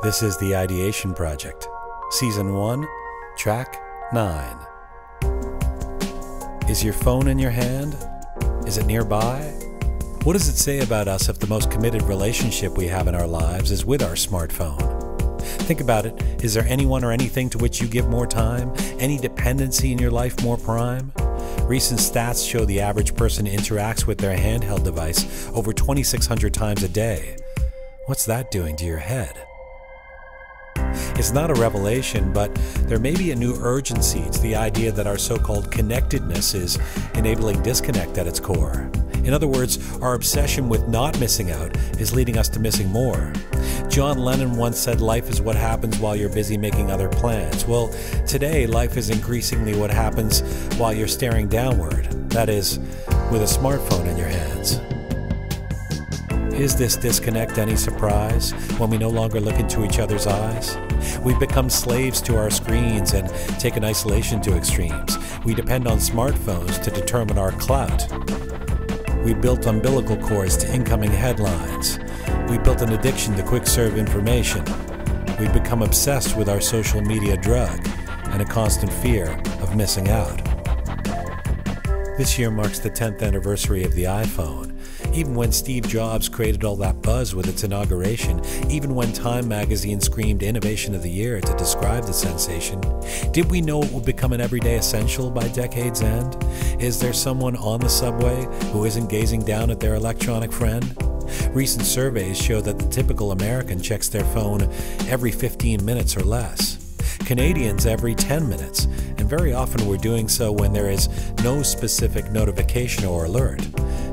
This is the Ideation Project, Season 1, Track 9. Is your phone in your hand? Is it nearby? What does it say about us if the most committed relationship we have in our lives is with our smartphone? Think about it. Is there anyone or anything to which you give more time? Any dependency in your life more prime? Recent stats show the average person interacts with their handheld device over 2,600 times a day. What's that doing to your head? It's not a revelation, but there may be a new urgency to the idea that our so called connectedness is enabling disconnect at its core. In other words, our obsession with not missing out is leading us to missing more. John Lennon once said life is what happens while you're busy making other plans. Well, today, life is increasingly what happens while you're staring downward. That is, with a smartphone in your hands. Is this disconnect any surprise when we no longer look into each other's eyes? We've become slaves to our screens and taken isolation to extremes. We depend on smartphones to determine our clout. We built umbilical cords to incoming headlines. We built an addiction to quick serve information. We've become obsessed with our social media drug and a constant fear of missing out. This year marks the 10th anniversary of the iPhone. Even when Steve Jobs created all that buzz with its inauguration, even when Time magazine screamed Innovation of the Year to describe the sensation, did we know it would become an everyday essential by decade's end? Is there someone on the subway who isn't gazing down at their electronic friend? Recent surveys show that the typical American checks their phone every 15 minutes or less. Canadians every 10 minutes, and very often we're doing so when there is no specific notification or alert.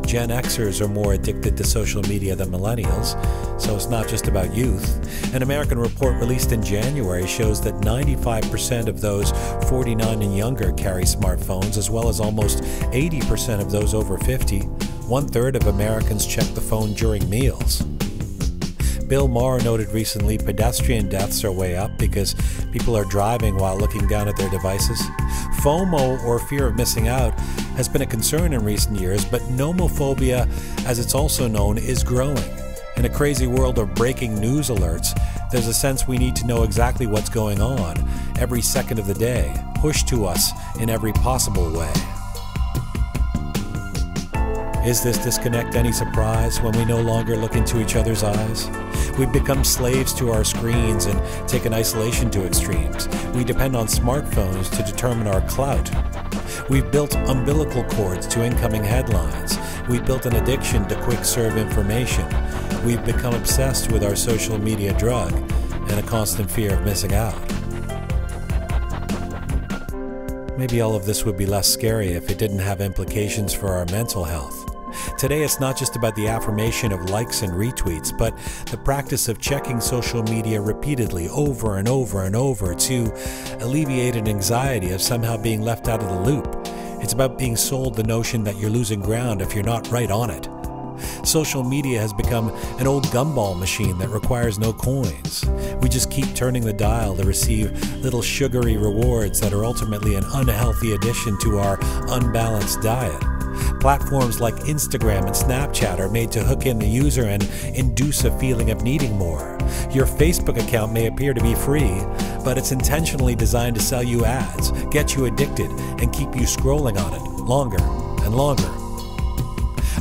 Gen Xers are more addicted to social media than millennials, so it's not just about youth. An American report released in January shows that 95% of those 49 and younger carry smartphones, as well as almost 80% of those over 50. One third of Americans check the phone during meals. Bill Maher noted recently pedestrian deaths are way up because people are driving while looking down at their devices. FOMO, or fear of missing out, has been a concern in recent years, but nomophobia, as it's also known, is growing. In a crazy world of breaking news alerts, there's a sense we need to know exactly what's going on every second of the day, pushed to us in every possible way. Is this disconnect any surprise when we no longer look into each other's eyes? We've become slaves to our screens and taken isolation to extremes. We depend on smartphones to determine our clout. We've built umbilical cords to incoming headlines. We've built an addiction to quick serve information. We've become obsessed with our social media drug and a constant fear of missing out. Maybe all of this would be less scary if it didn't have implications for our mental health. Today, it's not just about the affirmation of likes and retweets, but the practice of checking social media repeatedly over and over and over to alleviate an anxiety of somehow being left out of the loop. It's about being sold the notion that you're losing ground if you're not right on it. Social media has become an old gumball machine that requires no coins. We just keep turning the dial to receive little sugary rewards that are ultimately an unhealthy addition to our unbalanced diet. Platforms like Instagram and Snapchat are made to hook in the user and induce a feeling of needing more. Your Facebook account may appear to be free, but it's intentionally designed to sell you ads, get you addicted, and keep you scrolling on it longer and longer.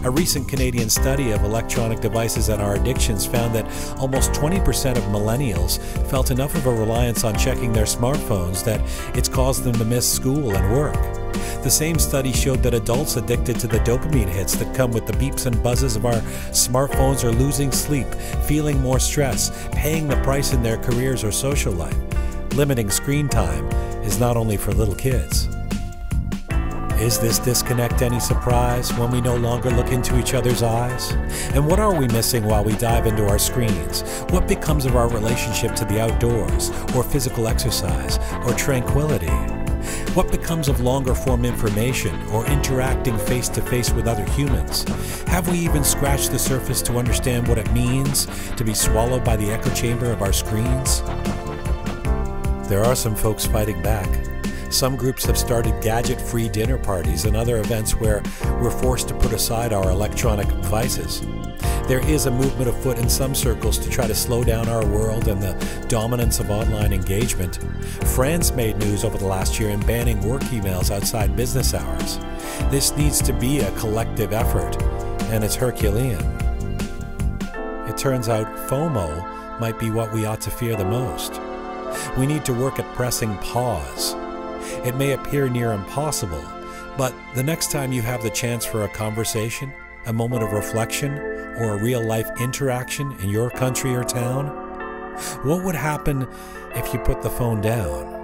A recent Canadian study of electronic devices and our addictions found that almost 20% of millennials felt enough of a reliance on checking their smartphones that it's caused them to miss school and work. The same study showed that adults addicted to the dopamine hits that come with the beeps and buzzes of our smartphones are losing sleep, feeling more stress, paying the price in their careers or social life. Limiting screen time is not only for little kids. Is this disconnect any surprise when we no longer look into each other's eyes? And what are we missing while we dive into our screens? What becomes of our relationship to the outdoors, or physical exercise, or tranquility? What becomes of longer form information or interacting face to face with other humans? Have we even scratched the surface to understand what it means to be swallowed by the echo chamber of our screens? There are some folks fighting back. Some groups have started gadget free dinner parties and other events where we're forced to put aside our electronic vices. There is a movement afoot in some circles to try to slow down our world and the dominance of online engagement. France made news over the last year in banning work emails outside business hours. This needs to be a collective effort, and it's Herculean. It turns out FOMO might be what we ought to fear the most. We need to work at pressing pause. It may appear near impossible, but the next time you have the chance for a conversation, a moment of reflection, or a real life interaction in your country or town, what would happen if you put the phone down?